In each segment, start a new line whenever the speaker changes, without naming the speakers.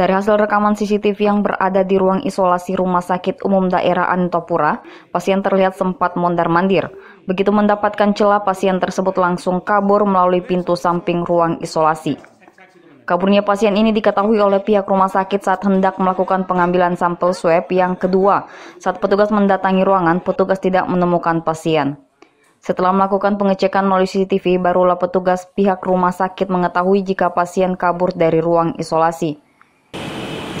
Dari hasil rekaman CCTV yang berada di ruang isolasi Rumah Sakit Umum Daerah Antapura, pasien terlihat sempat mondar-mandir. Begitu mendapatkan celah, pasien tersebut langsung kabur melalui pintu samping ruang isolasi. Kaburnya pasien ini diketahui oleh pihak rumah sakit saat hendak melakukan pengambilan sampel swab yang kedua. Saat petugas mendatangi ruangan, petugas tidak menemukan pasien. Setelah melakukan pengecekan melalui CCTV, barulah petugas pihak rumah sakit mengetahui jika pasien kabur dari ruang isolasi.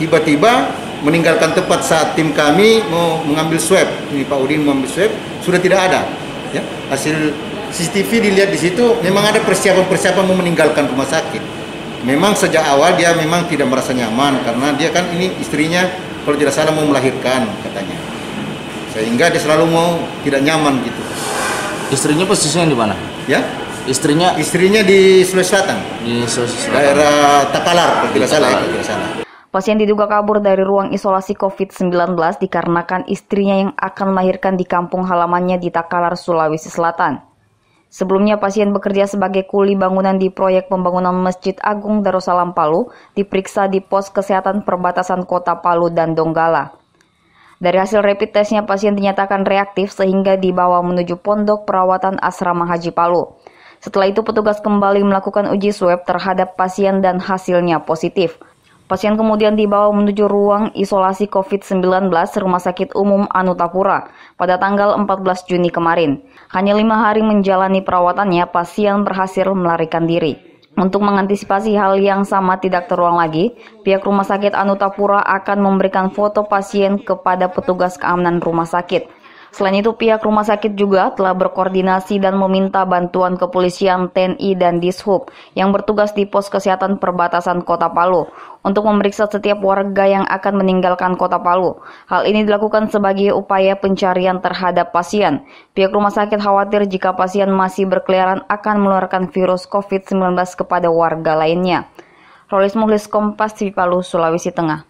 Tiba-tiba meninggalkan tempat saat tim kami mau mengambil swab, ini Pak Udin mengambil swab, sudah tidak ada. Ya, hasil CCTV dilihat di situ memang ada persiapan-persiapan mau meninggalkan rumah sakit. Memang sejak awal dia memang tidak merasa nyaman karena dia kan ini istrinya kalau tidak salah mau melahirkan katanya. Sehingga dia selalu mau tidak nyaman gitu.
Istrinya posisinya di mana?
Ya?
Istrinya?
Istrinya di Sulawesi Selatan.
Di Sulawesi Selatan.
Daerah Takalar kalau tidak salah ya, kalau tidak salah
Pasien diduga kabur dari ruang isolasi COVID-19 dikarenakan istrinya yang akan melahirkan di kampung halamannya di Takalar, Sulawesi Selatan. Sebelumnya pasien bekerja sebagai kuli bangunan di proyek pembangunan Masjid Agung Darussalam Palu diperiksa di pos kesehatan perbatasan kota Palu dan Donggala. Dari hasil rapid testnya pasien dinyatakan reaktif sehingga dibawa menuju pondok perawatan asrama haji Palu. Setelah itu petugas kembali melakukan uji swab terhadap pasien dan hasilnya positif. Pasien kemudian dibawa menuju ruang isolasi COVID-19 Rumah Sakit Umum Anutapura pada tanggal 14 Juni kemarin. Hanya lima hari menjalani perawatannya, pasien berhasil melarikan diri. Untuk mengantisipasi hal yang sama tidak terulang lagi, pihak Rumah Sakit Anutapura akan memberikan foto pasien kepada petugas keamanan rumah sakit Selain itu, pihak rumah sakit juga telah berkoordinasi dan meminta bantuan kepolisian TNI dan Dishub yang bertugas di pos kesehatan perbatasan Kota Palu untuk memeriksa setiap warga yang akan meninggalkan Kota Palu. Hal ini dilakukan sebagai upaya pencarian terhadap pasien. Pihak rumah sakit khawatir jika pasien masih berkeliaran akan menularkan virus COVID-19 kepada warga lainnya. Rolis Muhlis Kompas Palu, Sulawesi Tengah.